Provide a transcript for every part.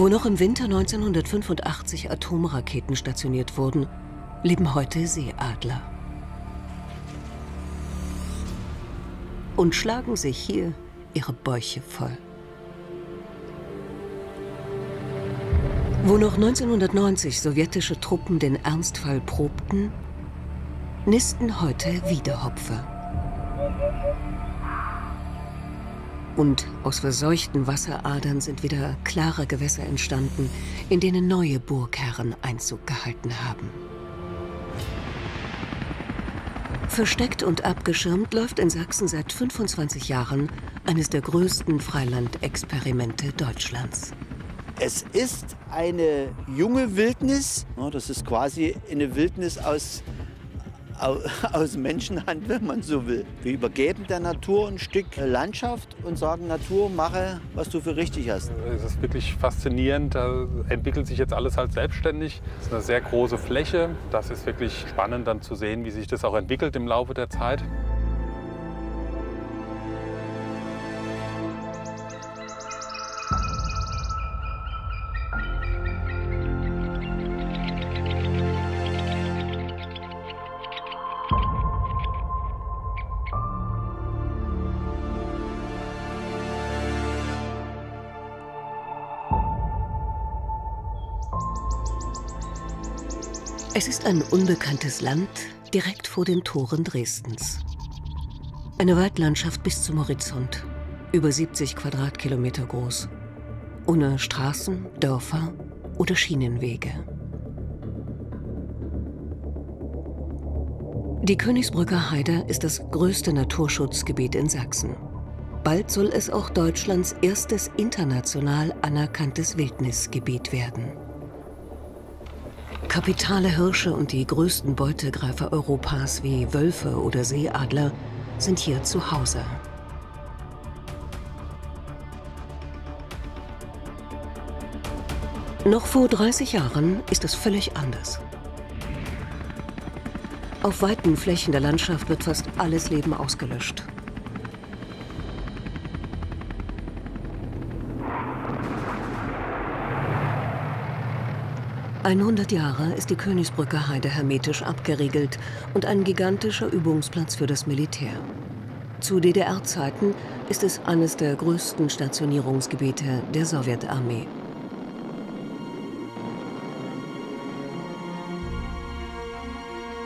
Wo noch im Winter 1985 Atomraketen stationiert wurden, leben heute Seeadler. Und schlagen sich hier ihre Bäuche voll. Wo noch 1990 sowjetische Truppen den Ernstfall probten, nisten heute Wiedehopfe. Und aus verseuchten Wasseradern sind wieder klare Gewässer entstanden, in denen neue Burgherren Einzug gehalten haben. Versteckt und abgeschirmt läuft in Sachsen seit 25 Jahren eines der größten Freilandexperimente Deutschlands. Es ist eine junge Wildnis. Das ist quasi eine Wildnis aus, aus Menschenhand, wenn man so will. Wir übergeben der Natur ein Stück Landschaft und sagen, Natur, mache, was du für richtig hast. Es ist wirklich faszinierend. Da entwickelt sich jetzt alles halt selbstständig. Es ist eine sehr große Fläche. Das ist wirklich spannend dann zu sehen, wie sich das auch entwickelt im Laufe der Zeit. Es ist ein unbekanntes Land direkt vor den Toren Dresdens. Eine Waldlandschaft bis zum Horizont, über 70 Quadratkilometer groß, ohne Straßen, Dörfer oder Schienenwege. Die Königsbrücker Heide ist das größte Naturschutzgebiet in Sachsen. Bald soll es auch Deutschlands erstes international anerkanntes Wildnisgebiet werden. Kapitale Hirsche und die größten Beutegreifer Europas wie Wölfe oder Seeadler sind hier zu Hause. Noch vor 30 Jahren ist es völlig anders. Auf weiten Flächen der Landschaft wird fast alles Leben ausgelöscht. 100 Jahre ist die Königsbrücker Heide hermetisch abgeriegelt und ein gigantischer Übungsplatz für das Militär. Zu DDR-Zeiten ist es eines der größten Stationierungsgebiete der Sowjetarmee.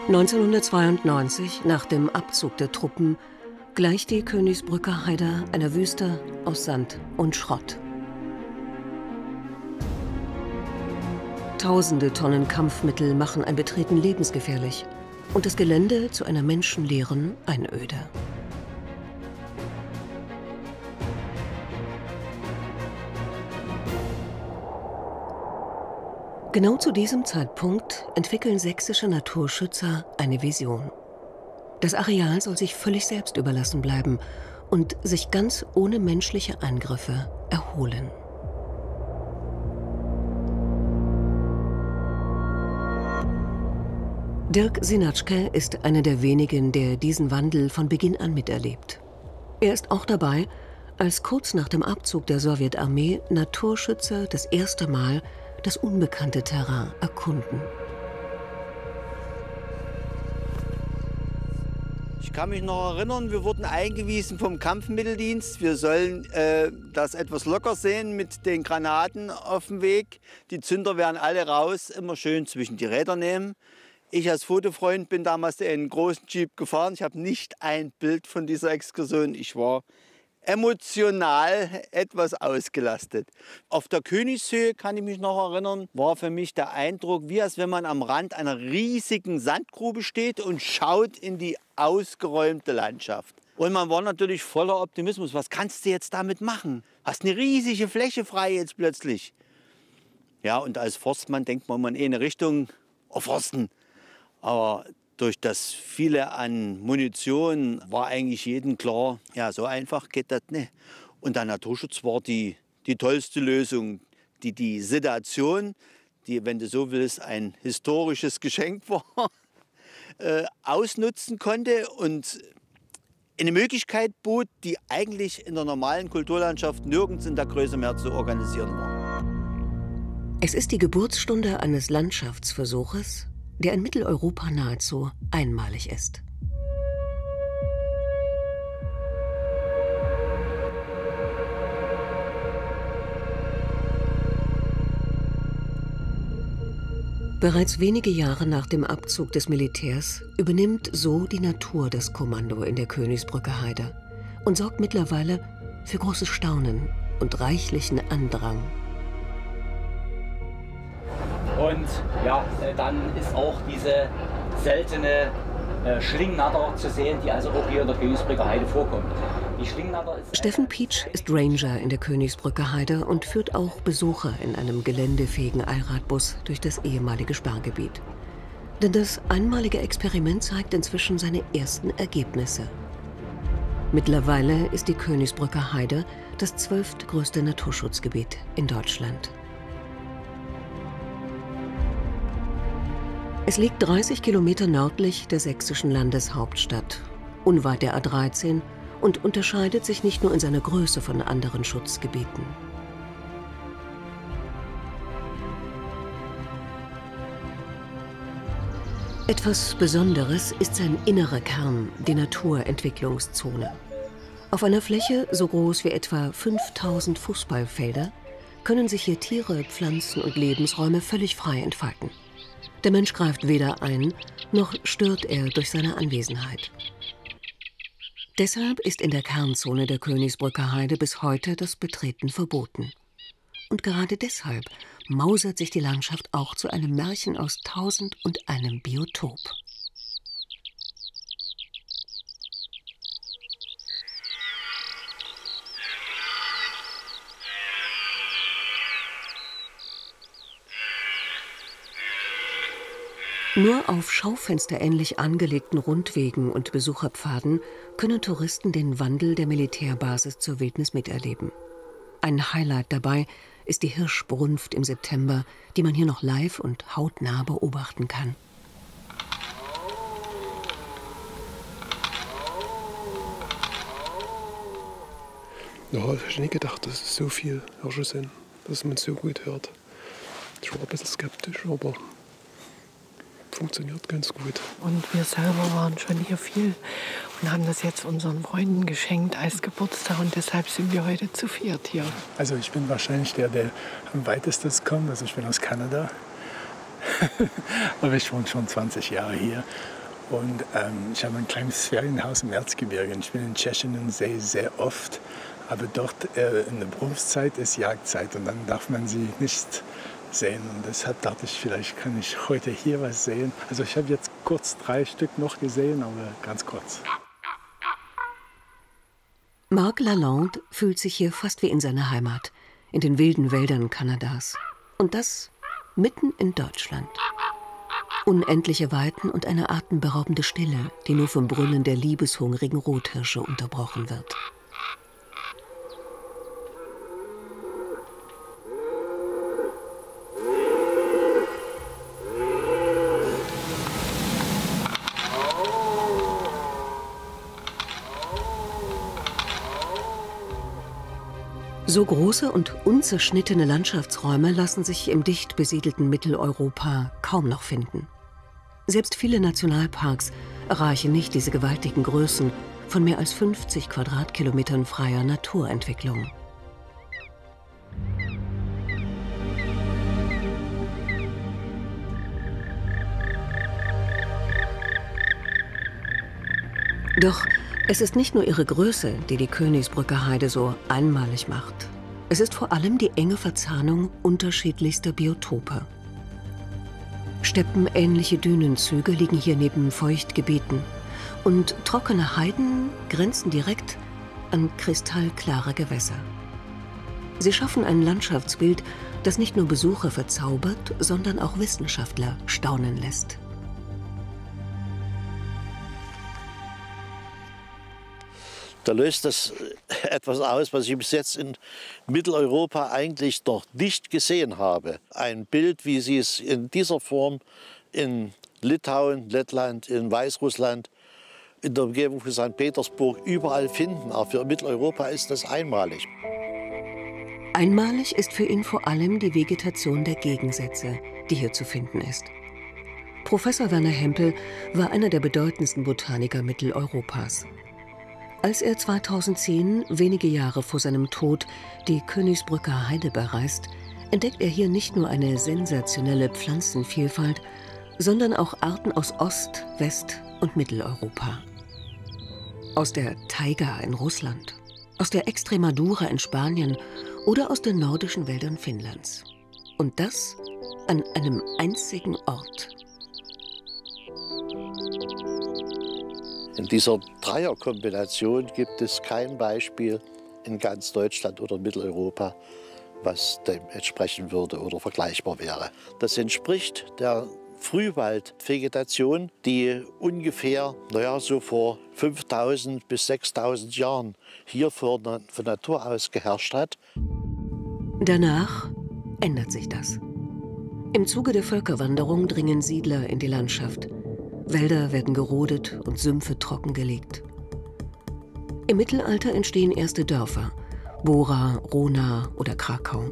(1992) nach dem Abzug der Truppen gleicht die Königsbrücker Heide einer Wüste aus Sand und Schrott. Tausende Tonnen Kampfmittel machen ein Betreten lebensgefährlich und das Gelände zu einer menschenleeren Einöde. Genau zu diesem Zeitpunkt entwickeln sächsische Naturschützer eine Vision. Das Areal soll sich völlig selbst überlassen bleiben und sich ganz ohne menschliche Eingriffe erholen. Dirk Sinatschke ist einer der wenigen, der diesen Wandel von Beginn an miterlebt. Er ist auch dabei, als kurz nach dem Abzug der Sowjetarmee Naturschützer das erste Mal das unbekannte Terrain erkunden. Ich kann mich noch erinnern, wir wurden eingewiesen vom Kampfmitteldienst. Wir sollen äh, das etwas locker sehen mit den Granaten auf dem Weg. Die Zünder werden alle raus, immer schön zwischen die Räder nehmen. Ich als Fotofreund bin damals in großen Jeep gefahren. Ich habe nicht ein Bild von dieser Exkursion. Ich war emotional etwas ausgelastet. Auf der Königshöhe, kann ich mich noch erinnern, war für mich der Eindruck, wie als wenn man am Rand einer riesigen Sandgrube steht und schaut in die ausgeräumte Landschaft. Und man war natürlich voller Optimismus. Was kannst du jetzt damit machen? Hast eine riesige Fläche frei jetzt plötzlich. Ja, und als Forstmann denkt man in eine Richtung, oh Forsten, aber durch das viele an Munition war eigentlich jedem klar, ja, so einfach geht das nicht. Und der Naturschutz war die, die tollste Lösung, die die Situation, die, wenn du so willst, ein historisches Geschenk war, äh, ausnutzen konnte und eine Möglichkeit bot, die eigentlich in der normalen Kulturlandschaft nirgends in der Größe mehr zu organisieren war. Es ist die Geburtsstunde eines Landschaftsversuches, der in Mitteleuropa nahezu einmalig ist. Bereits wenige Jahre nach dem Abzug des Militärs übernimmt so die Natur das Kommando in der Königsbrücker Heide und sorgt mittlerweile für großes Staunen und reichlichen Andrang. Und ja, äh, dann ist auch diese seltene äh, Schlingnatter zu sehen, die also auch hier in der Königsbrücker Heide vorkommt. Steffen Pietsch ist Ranger in der Königsbrücker Heide und führt auch Besucher in einem geländefähigen Allradbus durch das ehemalige Spargebiet. Denn das einmalige Experiment zeigt inzwischen seine ersten Ergebnisse. Mittlerweile ist die Königsbrücker Heide das zwölftgrößte Naturschutzgebiet in Deutschland. Es liegt 30 Kilometer nördlich der sächsischen Landeshauptstadt, unweit der A13 und unterscheidet sich nicht nur in seiner Größe von anderen Schutzgebieten. Etwas Besonderes ist sein innerer Kern, die Naturentwicklungszone. Auf einer Fläche so groß wie etwa 5000 Fußballfelder können sich hier Tiere, Pflanzen und Lebensräume völlig frei entfalten. Der Mensch greift weder ein, noch stört er durch seine Anwesenheit. Deshalb ist in der Kernzone der Königsbrücker Heide bis heute das Betreten verboten. Und gerade deshalb mausert sich die Landschaft auch zu einem Märchen aus tausend und einem Biotop. Nur auf schaufensterähnlich angelegten Rundwegen und Besucherpfaden können Touristen den Wandel der Militärbasis zur Wildnis miterleben. Ein Highlight dabei ist die Hirschbrunft im September, die man hier noch live und hautnah beobachten kann. Ja, ich hätte nicht gedacht, dass es so viele Hirsche sind, dass man so gut hört. Ich war ein bisschen skeptisch, aber funktioniert ganz gut. Und wir selber waren schon hier viel und haben das jetzt unseren Freunden geschenkt als Geburtstag und deshalb sind wir heute zu viert hier. Also ich bin wahrscheinlich der, der am weitesten kommt. Also ich bin aus Kanada, aber ich wohne schon 20 Jahre hier. Und ähm, ich habe ein kleines Ferienhaus im Erzgebirge. Ich bin in Tschechien und sehe sehr oft. Aber dort äh, in der Berufszeit ist Jagdzeit und dann darf man sie nicht sehen. Und deshalb dachte ich, vielleicht kann ich heute hier was sehen. Also ich habe jetzt kurz drei Stück noch gesehen, aber ganz kurz. Marc Lalande fühlt sich hier fast wie in seiner Heimat, in den wilden Wäldern Kanadas. Und das mitten in Deutschland. Unendliche Weiten und eine atemberaubende Stille, die nur vom Brüllen der liebeshungrigen Rothirsche unterbrochen wird. So große und unzerschnittene Landschaftsräume lassen sich im dicht besiedelten Mitteleuropa kaum noch finden. Selbst viele Nationalparks erreichen nicht diese gewaltigen Größen von mehr als 50 Quadratkilometern freier Naturentwicklung. Doch es ist nicht nur ihre Größe, die die Königsbrücker Heide so einmalig macht. Es ist vor allem die enge Verzahnung unterschiedlichster Biotope. Steppenähnliche Dünenzüge liegen hier neben Feuchtgebieten und trockene Heiden grenzen direkt an kristallklare Gewässer. Sie schaffen ein Landschaftsbild, das nicht nur Besucher verzaubert, sondern auch Wissenschaftler staunen lässt. Da löst das etwas aus, was ich bis jetzt in Mitteleuropa eigentlich noch nicht gesehen habe. Ein Bild, wie Sie es in dieser Form in Litauen, Lettland, in Weißrussland, in der Umgebung von St. Petersburg überall finden. Aber für Mitteleuropa ist das einmalig. Einmalig ist für ihn vor allem die Vegetation der Gegensätze, die hier zu finden ist. Professor Werner Hempel war einer der bedeutendsten Botaniker Mitteleuropas. Als er 2010, wenige Jahre vor seinem Tod, die Königsbrücker Heide bereist, entdeckt er hier nicht nur eine sensationelle Pflanzenvielfalt, sondern auch Arten aus Ost-, West- und Mitteleuropa. Aus der Taiga in Russland, aus der Extremadura in Spanien oder aus den nordischen Wäldern Finnlands. Und das an einem einzigen Ort. In dieser Dreierkombination gibt es kein Beispiel in ganz Deutschland oder Mitteleuropa, was dem entsprechen würde oder vergleichbar wäre. Das entspricht der Frühwaldvegetation, die ungefähr, naja, so vor 5000 bis 6000 Jahren hier von, von Natur aus geherrscht hat. Danach ändert sich das. Im Zuge der Völkerwanderung dringen Siedler in die Landschaft. Wälder werden gerodet und Sümpfe trockengelegt. Im Mittelalter entstehen erste Dörfer, Bora, Rona oder Krakau.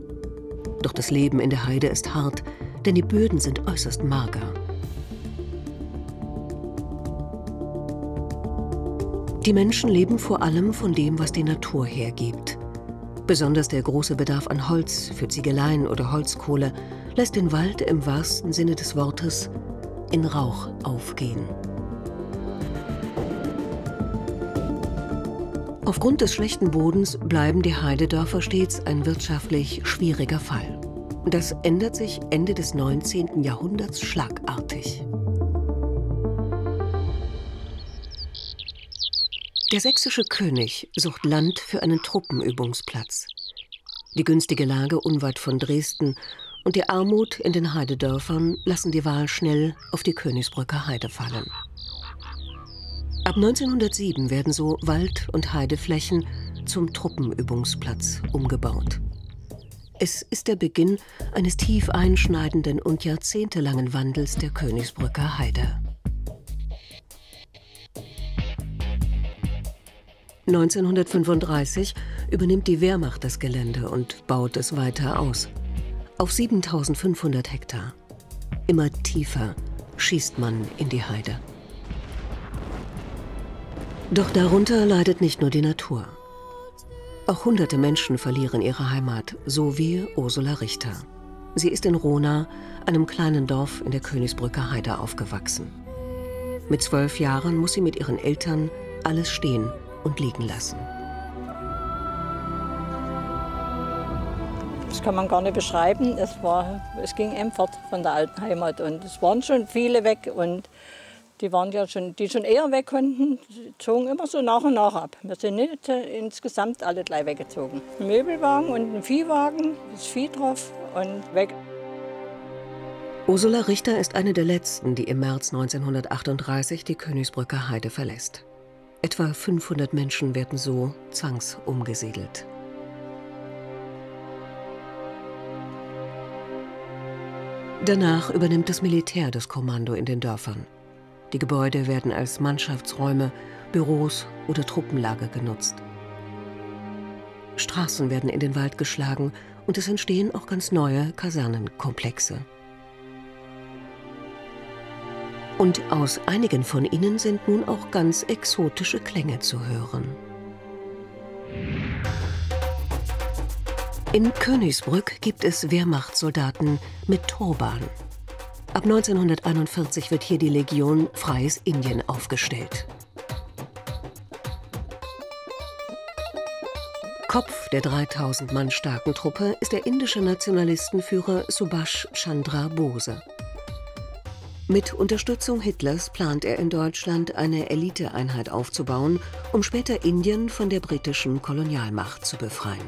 Doch das Leben in der Heide ist hart, denn die Böden sind äußerst mager. Die Menschen leben vor allem von dem, was die Natur hergibt. Besonders der große Bedarf an Holz für Ziegeleien oder Holzkohle lässt den Wald im wahrsten Sinne des Wortes in Rauch aufgehen. Aufgrund des schlechten Bodens bleiben die Heidedörfer stets ein wirtschaftlich schwieriger Fall. Das ändert sich Ende des 19. Jahrhunderts schlagartig. Der sächsische König sucht Land für einen Truppenübungsplatz. Die günstige Lage unweit von Dresden und die Armut in den Heidedörfern lassen die Wahl schnell auf die Königsbrücker Heide fallen. Ab 1907 werden so Wald- und Heideflächen zum Truppenübungsplatz umgebaut. Es ist der Beginn eines tief einschneidenden und jahrzehntelangen Wandels der Königsbrücker Heide. 1935 übernimmt die Wehrmacht das Gelände und baut es weiter aus auf 7500 Hektar. Immer tiefer schießt man in die Heide. Doch darunter leidet nicht nur die Natur. Auch hunderte Menschen verlieren ihre Heimat, so wie Ursula Richter. Sie ist in Rona, einem kleinen Dorf in der Königsbrücker Heide, aufgewachsen. Mit zwölf Jahren muss sie mit ihren Eltern alles stehen und liegen lassen. Das kann man gar nicht beschreiben. Es, war, es ging eben fort von der alten Heimat. Und es waren schon viele weg. Und die, waren ja schon, die schon eher weg konnten, zogen immer so nach und nach ab. Wir sind nicht insgesamt alle gleich weggezogen. Ein Möbelwagen und ein Viehwagen, das Vieh drauf und weg. Ursula Richter ist eine der letzten, die im März 1938 die Königsbrücker Heide verlässt. Etwa 500 Menschen werden so zwangsumgesiedelt. Danach übernimmt das Militär das Kommando in den Dörfern. Die Gebäude werden als Mannschaftsräume, Büros oder Truppenlager genutzt. Straßen werden in den Wald geschlagen und es entstehen auch ganz neue Kasernenkomplexe. Und aus einigen von ihnen sind nun auch ganz exotische Klänge zu hören. In Königsbrück gibt es Wehrmachtssoldaten mit Turban. Ab 1941 wird hier die Legion Freies Indien aufgestellt. Kopf der 3000 Mann starken Truppe ist der indische Nationalistenführer Subhash Chandra Bose. Mit Unterstützung Hitlers plant er in Deutschland eine Eliteeinheit aufzubauen, um später Indien von der britischen Kolonialmacht zu befreien.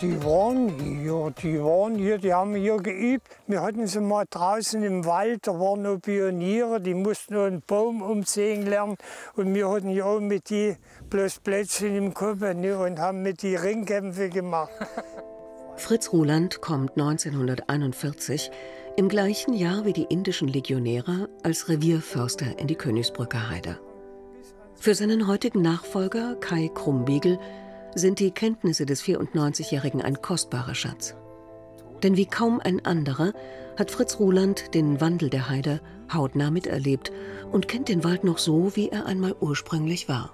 Die waren hier, die waren hier, die haben hier geübt. Wir hatten sie mal draußen im Wald, da waren noch Pioniere, die mussten nur einen Baum umsägen lernen. Und wir hatten ja auch mit die bloß Plätzchen im Kopf ne, und haben mit die Ringkämpfe gemacht. Fritz Ruland kommt 1941, im gleichen Jahr wie die indischen Legionäre, als Revierförster in die Königsbrücker Heide. Für seinen heutigen Nachfolger Kai Krumbiegel sind die Kenntnisse des 94-Jährigen ein kostbarer Schatz. Denn wie kaum ein anderer hat Fritz Ruland den Wandel der Heide hautnah miterlebt und kennt den Wald noch so, wie er einmal ursprünglich war.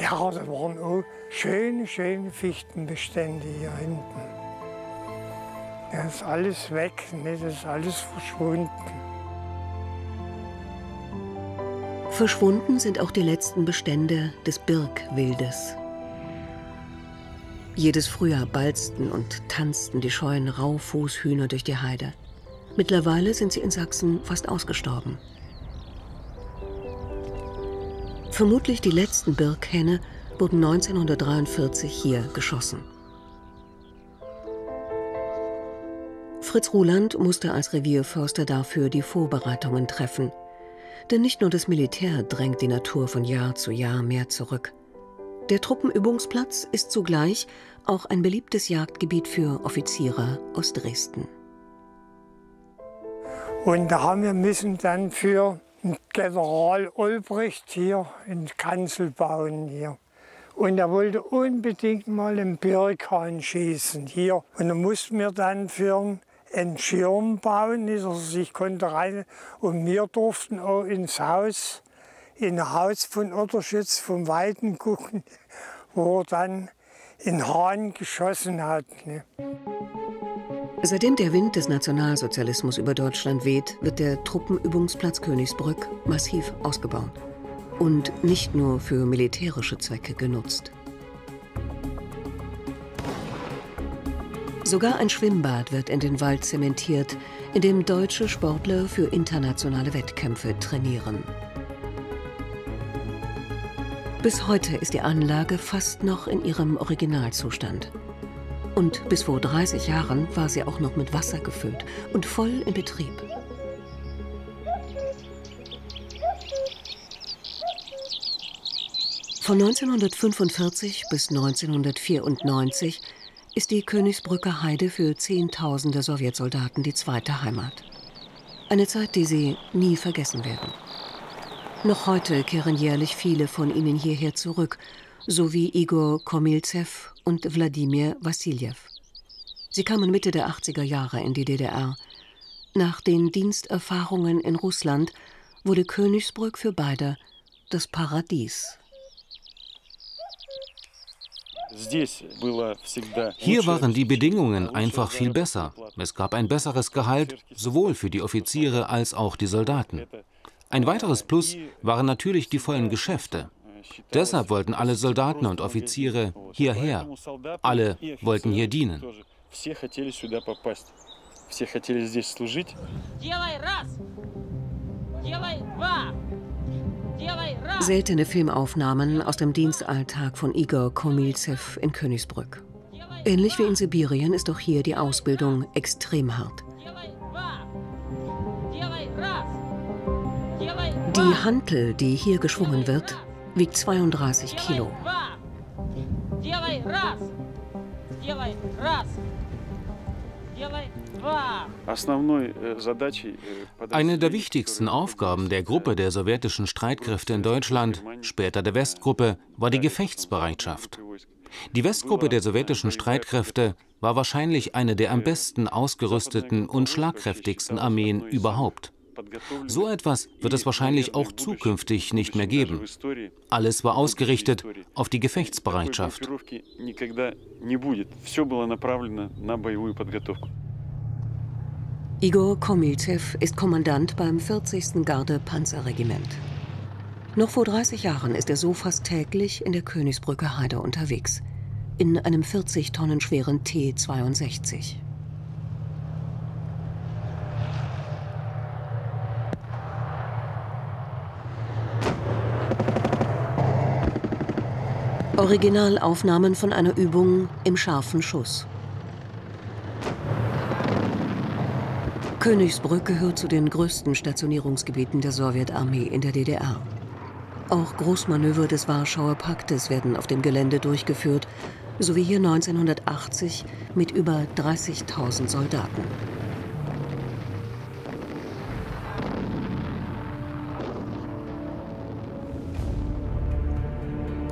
Ja, da waren auch schöne, schöne Fichtenbestände hier hinten. Das ist alles weg, ne? das ist alles verschwunden. Verschwunden sind auch die letzten Bestände des Birkwildes. Jedes Frühjahr balzten und tanzten die scheuen Raufußhühner durch die Heide. Mittlerweile sind sie in Sachsen fast ausgestorben. Vermutlich die letzten Birkhähne wurden 1943 hier geschossen. Fritz Ruland musste als Revierförster dafür die Vorbereitungen treffen. Denn nicht nur das Militär drängt die Natur von Jahr zu Jahr mehr zurück. Der Truppenübungsplatz ist zugleich auch ein beliebtes Jagdgebiet für Offiziere aus Dresden. Und da haben wir müssen dann für General Olbricht hier in Kanzel bauen hier. Und er wollte unbedingt mal einen Birkhahn schießen hier. Und da mussten wir dann für einen Schirm bauen, dass er sich konnte rein. Und wir durften auch ins Haus, in Haus von Otterschütz vom Weiden gucken, wo er dann in Hahn geschossen hat. Ne? Seitdem der Wind des Nationalsozialismus über Deutschland weht, wird der Truppenübungsplatz Königsbrück massiv ausgebaut. Und nicht nur für militärische Zwecke genutzt. Sogar ein Schwimmbad wird in den Wald zementiert, in dem deutsche Sportler für internationale Wettkämpfe trainieren. Bis heute ist die Anlage fast noch in ihrem Originalzustand. Und bis vor 30 Jahren war sie auch noch mit Wasser gefüllt und voll in Betrieb. Von 1945 bis 1994 ist die Königsbrücker Heide für Zehntausende Sowjetsoldaten die zweite Heimat. Eine Zeit, die sie nie vergessen werden. Noch heute kehren jährlich viele von ihnen hierher zurück, so wie Igor Komilzew und Wladimir Wassiljew. Sie kamen Mitte der 80er Jahre in die DDR. Nach den Diensterfahrungen in Russland wurde Königsbrück für beide das Paradies. Hier waren die Bedingungen einfach viel besser. Es gab ein besseres Gehalt, sowohl für die Offiziere als auch die Soldaten. Ein weiteres Plus waren natürlich die vollen Geschäfte. Deshalb wollten alle Soldaten und Offiziere hierher. Alle wollten hier dienen. Seltene Filmaufnahmen aus dem Dienstalltag von Igor Komilzew in Königsbrück. Ähnlich wie in Sibirien ist auch hier die Ausbildung extrem hart. Die Hantel, die hier geschwungen wird, wiegt 32 Kilo. Eine der wichtigsten Aufgaben der Gruppe der sowjetischen Streitkräfte in Deutschland, später der Westgruppe, war die Gefechtsbereitschaft. Die Westgruppe der sowjetischen Streitkräfte war wahrscheinlich eine der am besten ausgerüsteten und schlagkräftigsten Armeen überhaupt. So etwas wird es wahrscheinlich auch zukünftig nicht mehr geben. Alles war ausgerichtet auf die Gefechtsbereitschaft. Igor Komilzew ist Kommandant beim 40. Garde-Panzerregiment. Noch vor 30 Jahren ist er so fast täglich in der Königsbrücke Heide unterwegs. In einem 40 Tonnen schweren T-62. Originalaufnahmen von einer Übung im scharfen Schuss. Königsbrück gehört zu den größten Stationierungsgebieten der Sowjetarmee in der DDR. Auch Großmanöver des Warschauer Paktes werden auf dem Gelände durchgeführt, so wie hier 1980 mit über 30.000 Soldaten.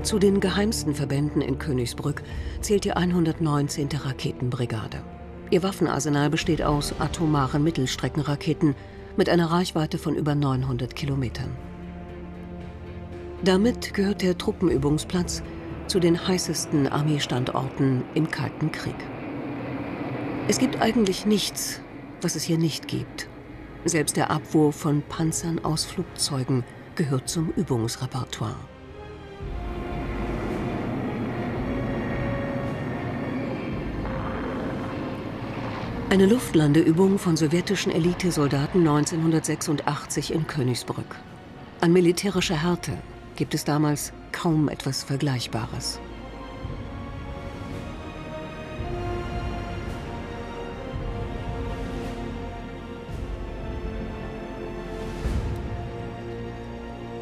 Zu den geheimsten Verbänden in Königsbrück zählt die 119. Raketenbrigade. Ihr Waffenarsenal besteht aus atomaren Mittelstreckenraketen mit einer Reichweite von über 900 Kilometern. Damit gehört der Truppenübungsplatz zu den heißesten Armeestandorten im Kalten Krieg. Es gibt eigentlich nichts, was es hier nicht gibt. Selbst der Abwurf von Panzern aus Flugzeugen gehört zum Übungsrepertoire. Eine Luftlandeübung von sowjetischen Elitesoldaten 1986 in Königsbrück. An militärischer Härte gibt es damals kaum etwas Vergleichbares.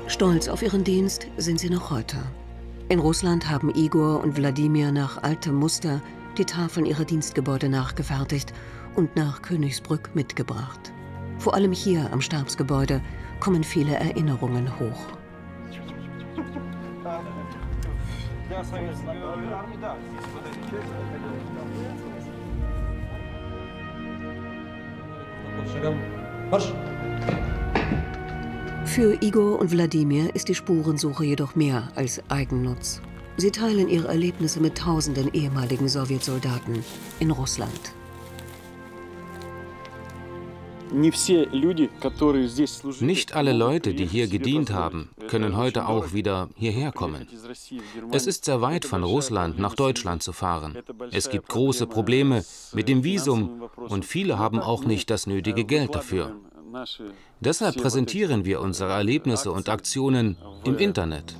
Stolz auf ihren Dienst sind sie noch heute. In Russland haben Igor und Wladimir nach altem Muster die Tafeln ihrer Dienstgebäude nachgefertigt und nach Königsbrück mitgebracht. Vor allem hier am Stabsgebäude kommen viele Erinnerungen hoch. Für Igor und Wladimir ist die Spurensuche jedoch mehr als Eigennutz. Sie teilen ihre Erlebnisse mit tausenden ehemaligen Sowjetsoldaten in Russland. Nicht alle Leute, die hier gedient haben, können heute auch wieder hierher kommen. Es ist sehr weit von Russland nach Deutschland zu fahren. Es gibt große Probleme mit dem Visum und viele haben auch nicht das nötige Geld dafür. Deshalb präsentieren wir unsere Erlebnisse und Aktionen im Internet.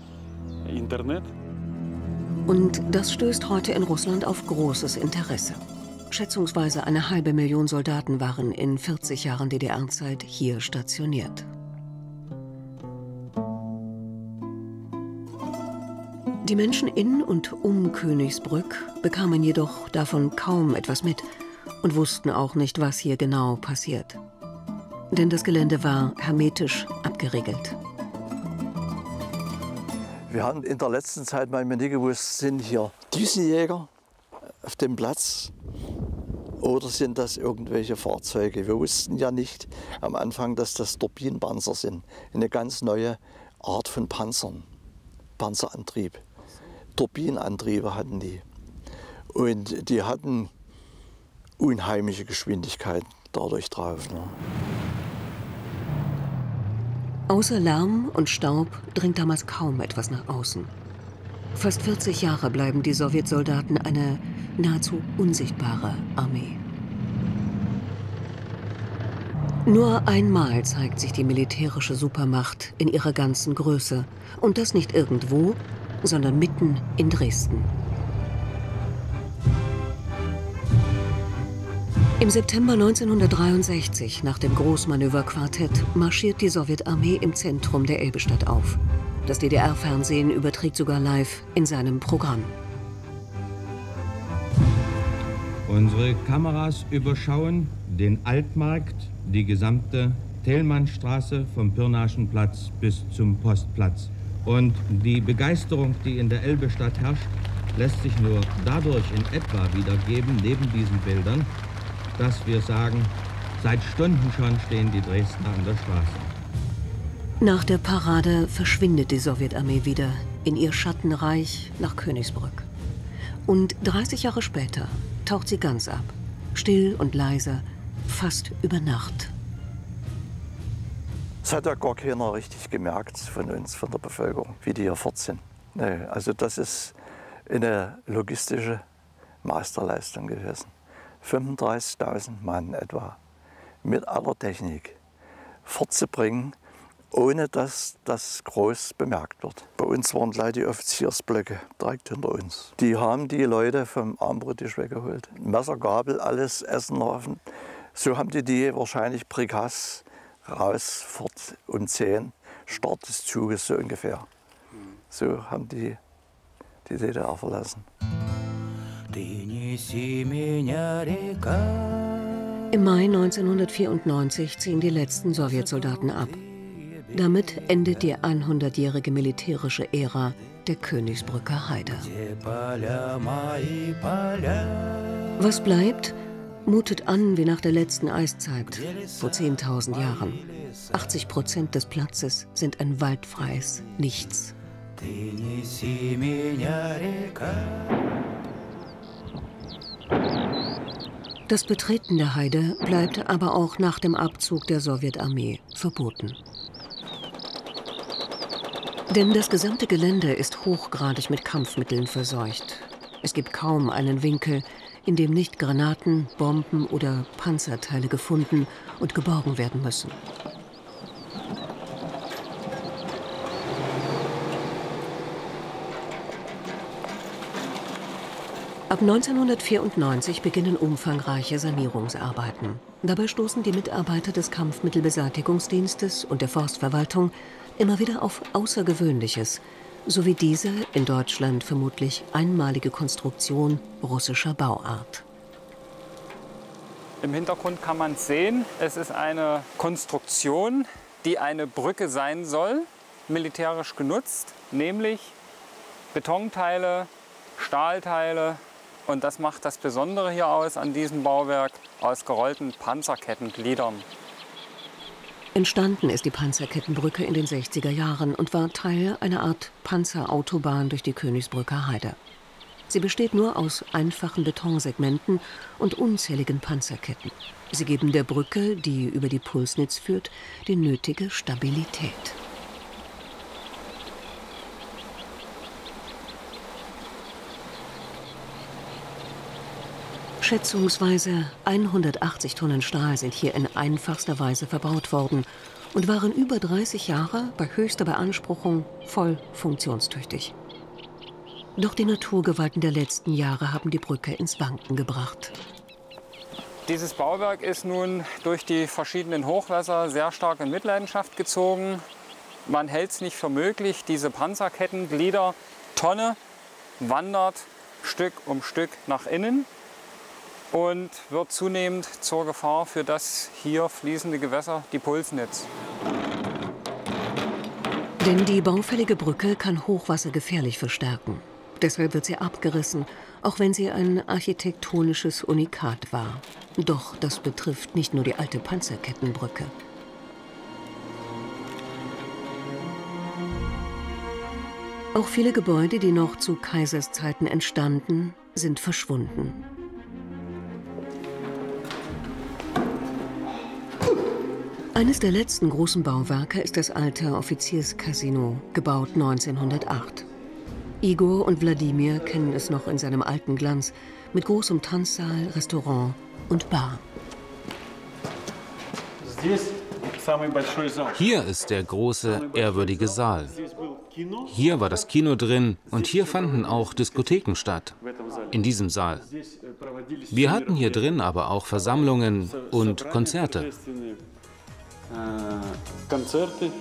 Und das stößt heute in Russland auf großes Interesse. Schätzungsweise eine halbe Million Soldaten waren in 40 Jahren DDR-Zeit hier stationiert. Die Menschen in und um Königsbrück bekamen jedoch davon kaum etwas mit und wussten auch nicht, was hier genau passiert. Denn das Gelände war hermetisch abgeriegelt. Wir haben in der letzten Zeit mal nie gewusst, sind hier Düsenjäger auf dem Platz oder sind das irgendwelche Fahrzeuge? Wir wussten ja nicht am Anfang, dass das Turbinenpanzer sind. Eine ganz neue Art von Panzern, Panzerantrieb. Turbinenantriebe hatten die. Und die hatten unheimliche Geschwindigkeiten dadurch drauf. Ne? Außer Lärm und Staub dringt damals kaum etwas nach außen. Fast 40 Jahre bleiben die Sowjetsoldaten eine nahezu unsichtbare Armee. Nur einmal zeigt sich die militärische Supermacht in ihrer ganzen Größe. Und das nicht irgendwo, sondern mitten in Dresden. Im September 1963, nach dem Großmanöverquartett, marschiert die Sowjetarmee im Zentrum der Elbestadt auf. Das DDR-Fernsehen überträgt sogar live in seinem Programm. Unsere Kameras überschauen den Altmarkt, die gesamte Thälmannstraße vom Pirnaschenplatz bis zum Postplatz. Und die Begeisterung, die in der Elbestadt herrscht, lässt sich nur dadurch in etwa wiedergeben, neben diesen Bildern, dass wir sagen, seit Stunden schon stehen die Dresdner an der Straße. Nach der Parade verschwindet die Sowjetarmee wieder in ihr Schattenreich nach Königsbrück. Und 30 Jahre später taucht sie ganz ab, still und leise, fast über Nacht. Das hat ja gar keiner richtig gemerkt von uns, von der Bevölkerung, wie die hier fort sind. Nee, also das ist eine logistische Masterleistung gewesen. 35.000 Mann etwa mit aller Technik fortzubringen, ohne dass das groß bemerkt wird. Bei uns waren gleich die Offiziersblöcke direkt hinter uns. Die haben die Leute vom Armbrottisch weggeholt. Messer, Gabel, alles Essen offen. So haben die die wahrscheinlich Prikas raus, fort um 10, Start des Zuges so ungefähr. So haben die die DDR verlassen. Im Mai 1994 ziehen die letzten Sowjetsoldaten ab. Damit endet die 100-jährige militärische Ära der Königsbrücker Heide. Was bleibt, mutet an wie nach der letzten Eiszeit vor 10.000 Jahren. 80 Prozent des Platzes sind ein waldfreies Nichts. Das Betreten der Heide bleibt aber auch nach dem Abzug der Sowjetarmee verboten. Denn das gesamte Gelände ist hochgradig mit Kampfmitteln verseucht. Es gibt kaum einen Winkel, in dem nicht Granaten, Bomben oder Panzerteile gefunden und geborgen werden müssen. Ab 1994 beginnen umfangreiche Sanierungsarbeiten. Dabei stoßen die Mitarbeiter des Kampfmittelbeseitigungsdienstes und der Forstverwaltung immer wieder auf Außergewöhnliches, sowie diese in Deutschland vermutlich einmalige Konstruktion russischer Bauart. Im Hintergrund kann man sehen, es ist eine Konstruktion, die eine Brücke sein soll, militärisch genutzt, nämlich Betonteile, Stahlteile und das macht das Besondere hier aus an diesem Bauwerk aus gerollten Panzerkettengliedern. Entstanden ist die Panzerkettenbrücke in den 60er Jahren und war Teil einer Art Panzerautobahn durch die Königsbrücker Heide. Sie besteht nur aus einfachen Betonsegmenten und unzähligen Panzerketten. Sie geben der Brücke, die über die Pulsnitz führt, die nötige Stabilität. Schätzungsweise 180 Tonnen Stahl sind hier in einfachster Weise verbaut worden und waren über 30 Jahre bei höchster Beanspruchung voll funktionstüchtig. Doch die Naturgewalten der letzten Jahre haben die Brücke ins Wanken gebracht. Dieses Bauwerk ist nun durch die verschiedenen Hochwässer sehr stark in Mitleidenschaft gezogen. Man hält es nicht für möglich, diese Panzerkettenglieder Tonne wandert Stück um Stück nach innen und wird zunehmend zur Gefahr für das hier fließende Gewässer, die Pulsnitz. Denn die baufällige Brücke kann Hochwasser gefährlich verstärken. Deshalb wird sie abgerissen, auch wenn sie ein architektonisches Unikat war. Doch das betrifft nicht nur die alte Panzerkettenbrücke. Auch viele Gebäude, die noch zu Kaiserszeiten entstanden, sind verschwunden. Eines der letzten großen Bauwerke ist das alte Offizierscasino, gebaut 1908. Igor und Wladimir kennen es noch in seinem alten Glanz, mit großem Tanzsaal, Restaurant und Bar. Hier ist der große, ehrwürdige Saal. Hier war das Kino drin und hier fanden auch Diskotheken statt. In diesem Saal. Wir hatten hier drin aber auch Versammlungen und Konzerte концерты.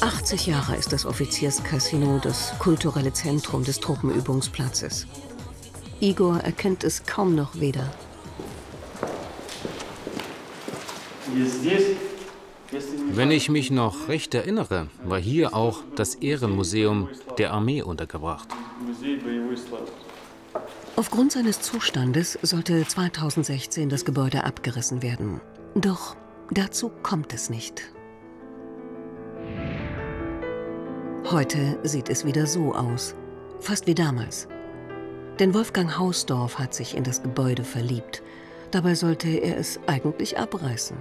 80 Jahre ist das Offizierscasino das kulturelle Zentrum des Truppenübungsplatzes. Igor erkennt es kaum noch wieder. Wenn ich mich noch recht erinnere, war hier auch das Ehrenmuseum der Armee untergebracht. Aufgrund seines Zustandes sollte 2016 das Gebäude abgerissen werden. Doch dazu kommt es nicht. Heute sieht es wieder so aus, fast wie damals. Denn Wolfgang Hausdorff hat sich in das Gebäude verliebt. Dabei sollte er es eigentlich abreißen.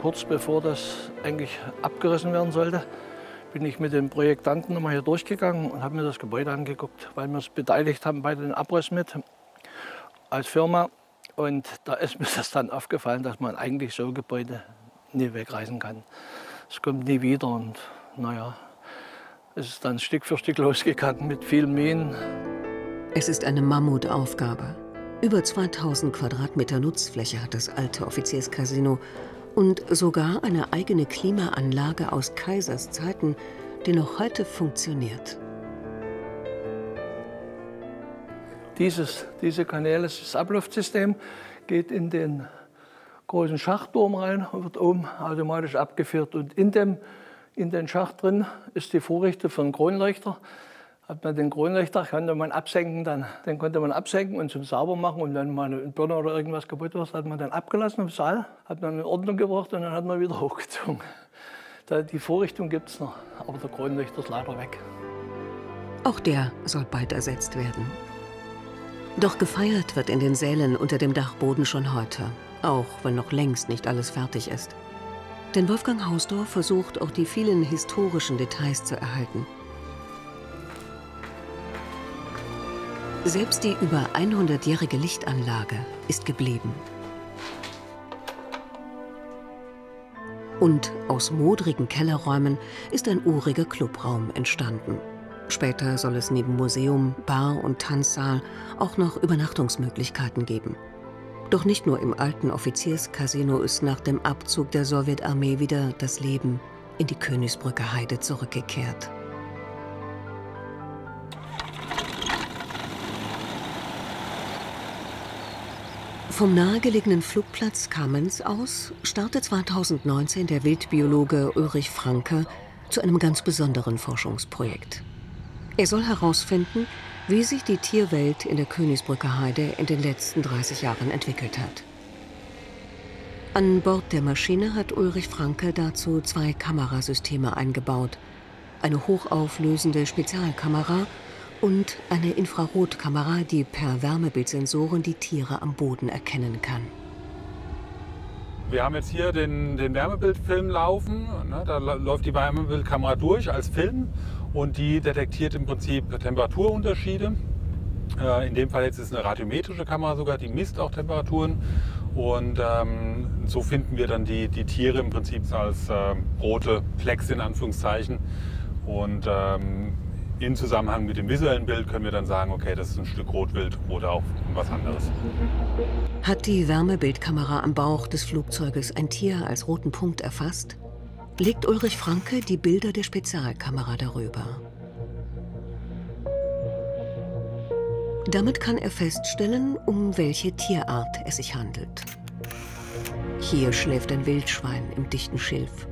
Kurz bevor das eigentlich abgerissen werden sollte, bin ich mit den Projektanten nochmal hier durchgegangen und habe mir das Gebäude angeguckt, weil wir uns beteiligt haben bei den Abriss mit als Firma. Und da ist mir das dann aufgefallen, dass man eigentlich so Gebäude nie wegreißen kann. Es kommt nie wieder und naja, es ist dann Stück für Stück losgegangen mit vielen Minen. Es ist eine Mammutaufgabe. Über 2000 Quadratmeter Nutzfläche hat das alte Offizierscasino und sogar eine eigene Klimaanlage aus Kaisers Zeiten, die noch heute funktioniert. Dieses, diese Kanäle, das Abluftsystem geht in den großen Schachtturm rein und wird oben automatisch abgeführt. Und in, dem, in den Schacht drin ist die Vorrichtung für einen Kronleuchter. Hat man den Kronleuchter, konnte man absenken, dann, den konnte man absenken und zum sauber machen. Und wenn mal eine Birne oder irgendwas kaputt war, hat man dann abgelassen im Saal, hat man in Ordnung gebracht und dann hat man wieder hochgezogen. Die Vorrichtung gibt es noch, aber der Kronleuchter ist leider weg. Auch der soll bald ersetzt werden. Doch gefeiert wird in den Sälen unter dem Dachboden schon heute, auch wenn noch längst nicht alles fertig ist. Denn Wolfgang Hausdorff versucht auch die vielen historischen Details zu erhalten. Selbst die über 100-jährige Lichtanlage ist geblieben. Und aus modrigen Kellerräumen ist ein uriger Clubraum entstanden. Später soll es neben Museum, Bar und Tanzsaal auch noch Übernachtungsmöglichkeiten geben. Doch nicht nur im alten Offizierscasino ist nach dem Abzug der Sowjetarmee wieder das Leben in die Königsbrücker Heide zurückgekehrt. Vom nahegelegenen Flugplatz Kamenz aus startet 2019 der Wildbiologe Ulrich Franke zu einem ganz besonderen Forschungsprojekt. Er soll herausfinden, wie sich die Tierwelt in der Königsbrücker Heide in den letzten 30 Jahren entwickelt hat. An Bord der Maschine hat Ulrich Franke dazu zwei Kamerasysteme eingebaut. Eine hochauflösende Spezialkamera und eine Infrarotkamera, die per Wärmebildsensoren die Tiere am Boden erkennen kann. Wir haben jetzt hier den, den Wärmebildfilm laufen. Ne, da läuft die Wärmebildkamera durch als Film und die detektiert im Prinzip Temperaturunterschiede. Äh, in dem Fall jetzt ist es eine radiometrische Kamera sogar, die misst auch Temperaturen. Und ähm, so finden wir dann die, die Tiere im Prinzip als äh, rote Flecks in Anführungszeichen. Und ähm, in Zusammenhang mit dem visuellen Bild können wir dann sagen, okay, das ist ein Stück Rotwild oder auch was anderes. Hat die Wärmebildkamera am Bauch des Flugzeuges ein Tier als roten Punkt erfasst, legt Ulrich Franke die Bilder der Spezialkamera darüber. Damit kann er feststellen, um welche Tierart es sich handelt. Hier schläft ein Wildschwein im dichten Schilf.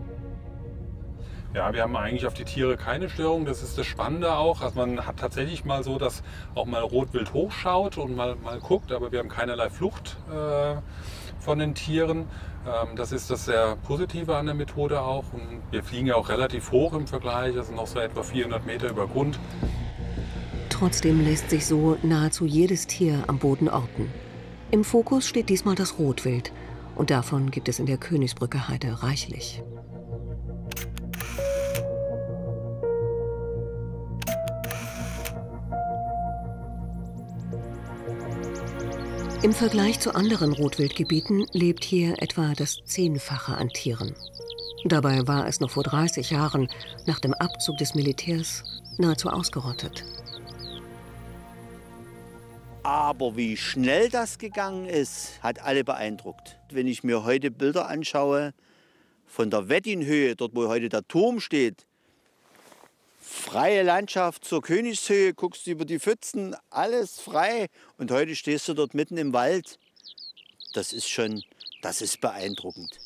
Ja, wir haben eigentlich auf die Tiere keine Störung. Das ist das Spannende auch. Also man hat tatsächlich mal so, dass auch mal Rotwild hochschaut und mal, mal guckt, aber wir haben keinerlei Flucht äh, von den Tieren. Ähm, das ist das sehr Positive an der Methode auch. Und wir fliegen ja auch relativ hoch im Vergleich, also noch so etwa 400 Meter über Grund. Trotzdem lässt sich so nahezu jedes Tier am Boden orten. Im Fokus steht diesmal das Rotwild. Und davon gibt es in der Königsbrücke Heide reichlich. Im Vergleich zu anderen Rotwildgebieten lebt hier etwa das Zehnfache an Tieren. Dabei war es noch vor 30 Jahren, nach dem Abzug des Militärs, nahezu ausgerottet. Aber wie schnell das gegangen ist, hat alle beeindruckt. Wenn ich mir heute Bilder anschaue, von der Wettinhöhe, dort wo heute der Turm steht, freie Landschaft zur Königshöhe, guckst über die Pfützen, alles frei. Und heute stehst du dort mitten im Wald. Das ist schon, das ist beeindruckend.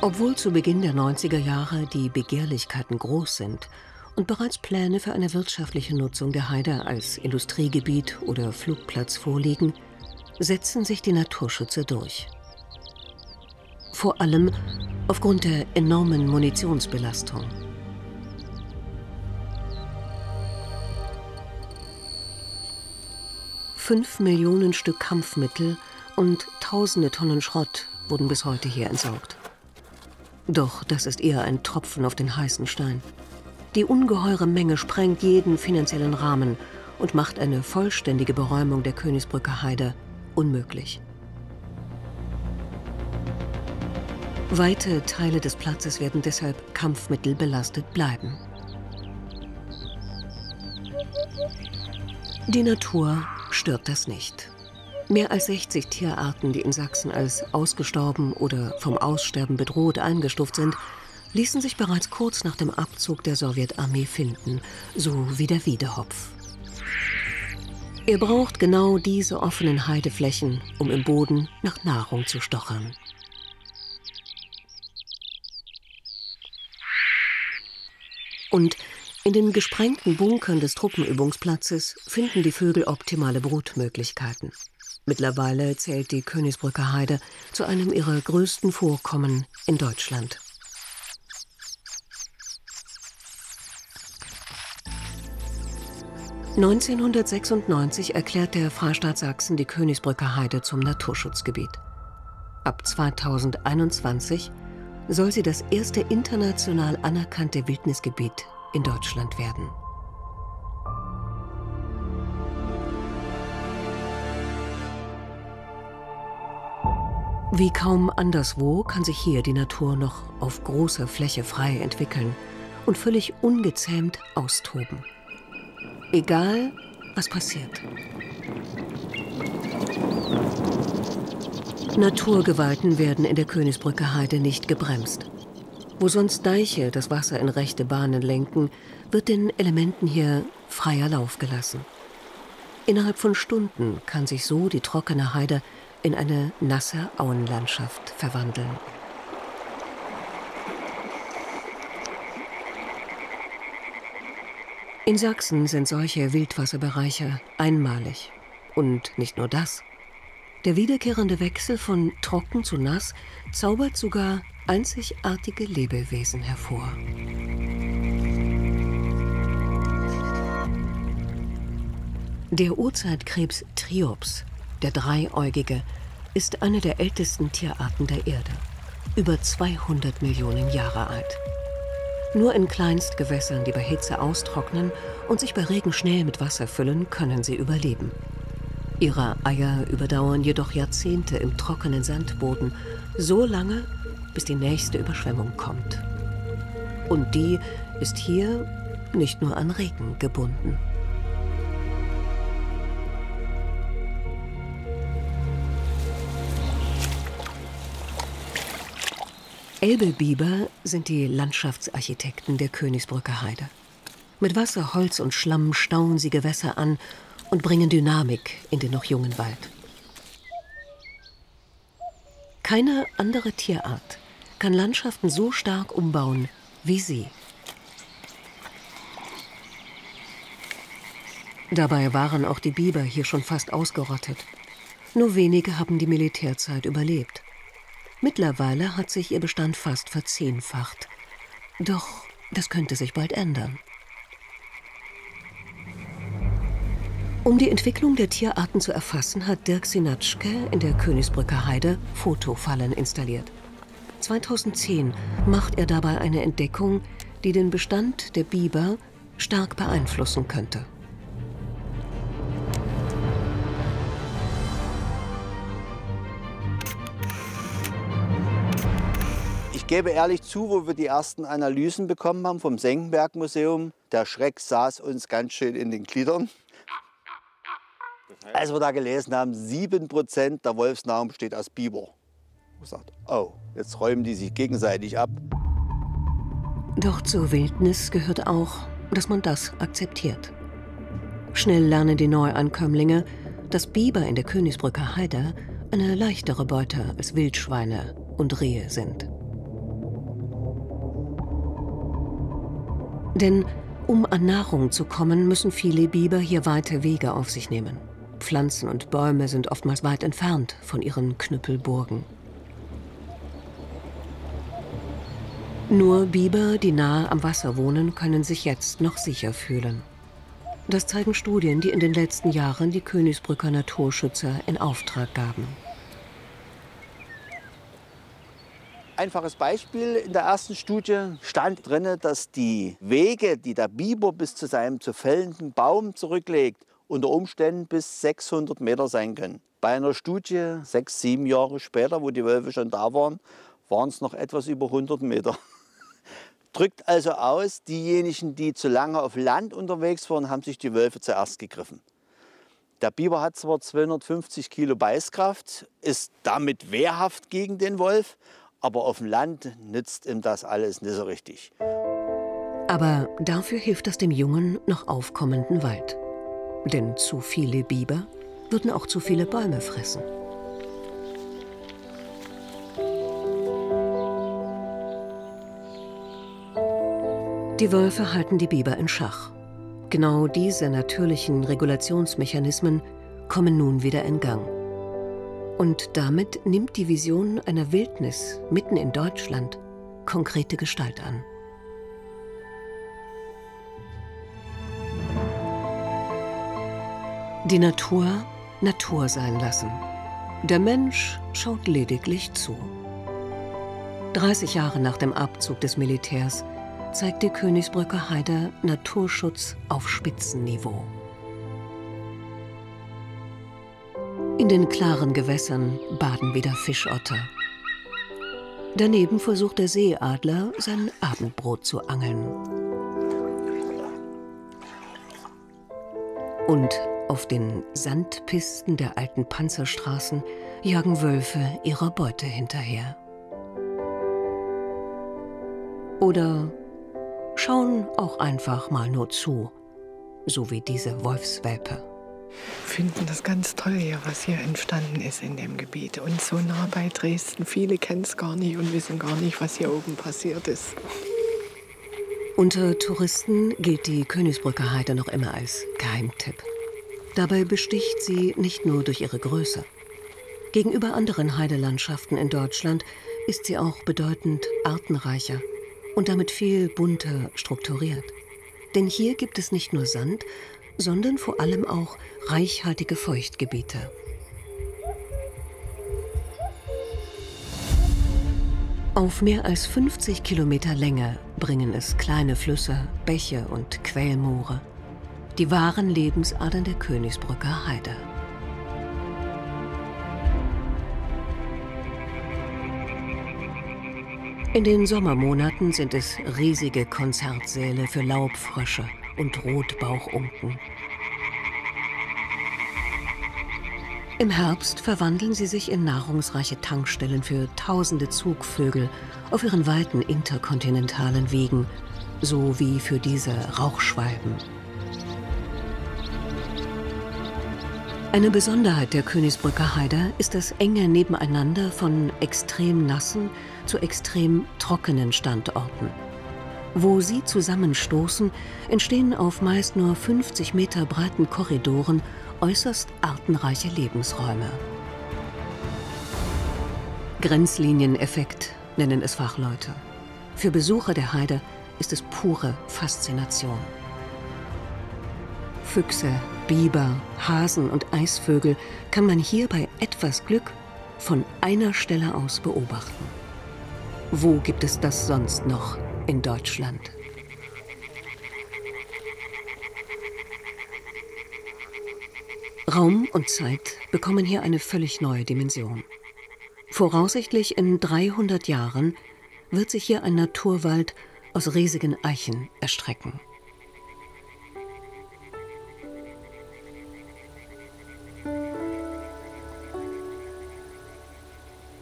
Obwohl zu Beginn der 90er Jahre die Begehrlichkeiten groß sind und bereits Pläne für eine wirtschaftliche Nutzung der Heide als Industriegebiet oder Flugplatz vorliegen, setzen sich die Naturschützer durch. Vor allem aufgrund der enormen Munitionsbelastung. Fünf Millionen Stück Kampfmittel und tausende Tonnen Schrott wurden bis heute hier entsorgt. Doch das ist eher ein Tropfen auf den heißen Stein. Die ungeheure Menge sprengt jeden finanziellen Rahmen und macht eine vollständige Beräumung der Königsbrücker Heide unmöglich. Weite Teile des Platzes werden deshalb kampfmittelbelastet bleiben. Die Natur stört das nicht. Mehr als 60 Tierarten, die in Sachsen als ausgestorben oder vom Aussterben bedroht eingestuft sind, ließen sich bereits kurz nach dem Abzug der Sowjetarmee finden, so wie der Wiedehopf. Er braucht genau diese offenen Heideflächen, um im Boden nach Nahrung zu stochern. Und in den gesprengten Bunkern des Truppenübungsplatzes finden die Vögel optimale Brutmöglichkeiten. Mittlerweile zählt die Königsbrücker Heide zu einem ihrer größten Vorkommen in Deutschland. (1996) erklärt der Freistaat Sachsen die Königsbrücker Heide zum Naturschutzgebiet. Ab 2021 soll sie das erste international anerkannte Wildnisgebiet in Deutschland werden. Wie kaum anderswo kann sich hier die Natur noch auf großer Fläche frei entwickeln und völlig ungezähmt austoben. Egal, was passiert. Naturgewalten werden in der Königsbrücke Heide nicht gebremst. Wo sonst Deiche das Wasser in rechte Bahnen lenken, wird den Elementen hier freier Lauf gelassen. Innerhalb von Stunden kann sich so die trockene Heide in eine nasse Auenlandschaft verwandeln. In Sachsen sind solche Wildwasserbereiche einmalig. Und nicht nur das. Der wiederkehrende Wechsel von trocken zu nass zaubert sogar einzigartige Lebewesen hervor. Der Urzeitkrebs Triops, der Dreieugige, ist eine der ältesten Tierarten der Erde. Über 200 Millionen Jahre alt. Nur in Kleinstgewässern, die bei Hitze austrocknen und sich bei Regen schnell mit Wasser füllen, können sie überleben. Ihre Eier überdauern jedoch Jahrzehnte im trockenen Sandboden, so lange, bis die nächste Überschwemmung kommt. Und die ist hier nicht nur an Regen gebunden. Elbebiber sind die Landschaftsarchitekten der Königsbrücker Heide. Mit Wasser, Holz und Schlamm stauen sie Gewässer an und bringen Dynamik in den noch jungen Wald. Keine andere Tierart kann Landschaften so stark umbauen wie sie. Dabei waren auch die Biber hier schon fast ausgerottet. Nur wenige haben die Militärzeit überlebt. Mittlerweile hat sich ihr Bestand fast verzehnfacht. Doch das könnte sich bald ändern. Um die Entwicklung der Tierarten zu erfassen, hat Dirk Sinatschke in der Königsbrücker Heide Fotofallen installiert. 2010 macht er dabei eine Entdeckung, die den Bestand der Biber stark beeinflussen könnte. Gebe ehrlich zu, wo wir die ersten Analysen bekommen haben vom Senckenberg Museum, der Schreck saß uns ganz schön in den Gliedern. Als wir da gelesen haben, 7% der Wolfsnahrung besteht aus Biber. Ich sagt, oh, jetzt räumen die sich gegenseitig ab. Doch zur Wildnis gehört auch, dass man das akzeptiert. Schnell lernen die Neuankömmlinge, dass Biber in der Königsbrücker Heide eine leichtere Beute als Wildschweine und Rehe sind. Denn um an Nahrung zu kommen, müssen viele Biber hier weite Wege auf sich nehmen. Pflanzen und Bäume sind oftmals weit entfernt von ihren Knüppelburgen. Nur Biber, die nahe am Wasser wohnen, können sich jetzt noch sicher fühlen. Das zeigen Studien, die in den letzten Jahren die Königsbrücker Naturschützer in Auftrag gaben. Einfaches Beispiel, in der ersten Studie stand drin, dass die Wege, die der Biber bis zu seinem zu fällenden Baum zurücklegt, unter Umständen bis 600 Meter sein können. Bei einer Studie sechs, sieben Jahre später, wo die Wölfe schon da waren, waren es noch etwas über 100 Meter. Drückt also aus, diejenigen, die zu lange auf Land unterwegs waren, haben sich die Wölfe zuerst gegriffen. Der Biber hat zwar 250 Kilo Beißkraft, ist damit wehrhaft gegen den Wolf, Aber auf dem Land nützt ihm das alles nicht so richtig. Aber dafür hilft das dem jungen, noch aufkommenden Wald. Denn zu viele Biber würden auch zu viele Bäume fressen. Die Wölfe halten die Biber in Schach. Genau diese natürlichen Regulationsmechanismen kommen nun wieder in Gang. Und damit nimmt die Vision einer Wildnis mitten in Deutschland konkrete Gestalt an. Die Natur Natur sein lassen. Der Mensch schaut lediglich zu. 30 Jahre nach dem Abzug des Militärs zeigt die Königsbrücker Heide Naturschutz auf Spitzenniveau. In den klaren Gewässern baden wieder Fischotter. Daneben versucht der Seeadler sein Abendbrot zu angeln. Und auf den Sandpisten der alten Panzerstraßen jagen Wölfe ihrer Beute hinterher. Oder schauen auch einfach mal nur zu, so wie diese Wolfswelpe. Finden das ganz toll hier, was hier entstanden ist in dem Gebiet. Und so nah bei Dresden. Viele kennen es gar nicht und wissen gar nicht, was hier oben passiert ist. Unter Touristen gilt die Königsbrücker Heide noch immer als Geheimtipp. Dabei besticht sie nicht nur durch ihre Größe. Gegenüber anderen Heidelandschaften in Deutschland ist sie auch bedeutend artenreicher und damit viel bunter strukturiert. Denn hier gibt es nicht nur Sand, sondern vor allem auch reichhaltige Feuchtgebiete. Auf mehr als 50 Kilometer Länge bringen es kleine Flüsse, Bäche und Quellmoore, die wahren Lebensadern der Königsbrücker Heide. In den Sommermonaten sind es riesige Konzertsäle für Laubfrösche und Rotbauchunken. Im Herbst verwandeln sie sich in nahrungsreiche Tankstellen für tausende Zugvögel auf ihren weiten interkontinentalen Wegen, so wie für diese Rauchschwalben. Eine Besonderheit der Königsbrücker Heide ist das enge Nebeneinander von extrem nassen zu extrem trockenen Standorten. Wo sie zusammenstoßen, entstehen auf meist nur 50 Meter breiten Korridoren äußerst artenreiche Lebensräume. Grenzlinieneffekt nennen es Fachleute. Für Besucher der Heide ist es pure Faszination. Füchse, Biber, Hasen und Eisvögel kann man hier bei etwas Glück von einer Stelle aus beobachten. Wo gibt es das sonst noch in Deutschland? Raum und Zeit bekommen hier eine völlig neue Dimension. Voraussichtlich in 300 Jahren wird sich hier ein Naturwald aus riesigen Eichen erstrecken.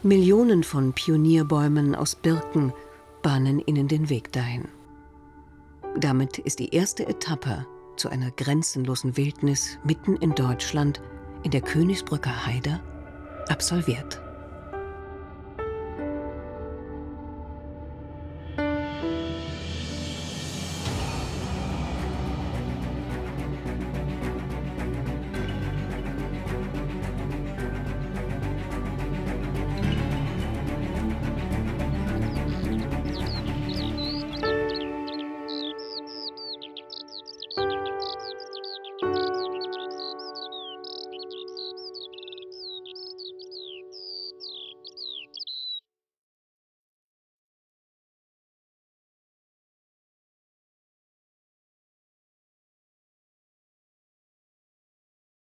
Millionen von Pionierbäumen aus Birken bahnen ihnen den Weg dahin. Damit ist die erste Etappe zu einer grenzenlosen Wildnis mitten in Deutschland in der Königsbrücker Heide absolviert.